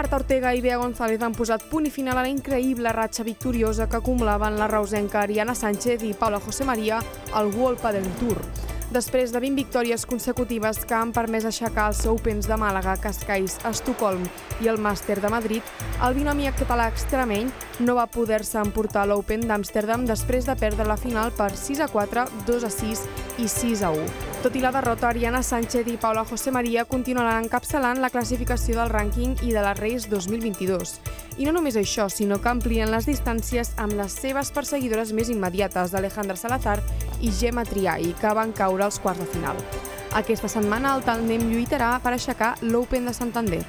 Marta Ortega i Bea González han posat punt i final a la increïble ratxa victoriosa que acumulaven la reusenca Ariana Sánchez i Paula José María al World Padel Tour. Després de 20 victòries consecutives que han permès aixecar els Opens de Màlaga, Cascais, Estocolm i el Màster de Madrid, el binomi català extremeny no va poder-se emportar l'Open d'Amsterdam després de perdre la final per 6 a 4, 2 a 6 i 6 a 1. Tot i la derrota, Ariana Sánchez i Paula José María continuaran encapçalant la classificació del rànquing i de la Reis 2022. I no només això, sinó que amplien les distàncies amb les seves perseguidores més immediates, Alejandra Salazar i Gemma Triai, que van caure als quarts de final. Aquesta setmana el tàndem lluitarà per aixecar l'Open de Santander.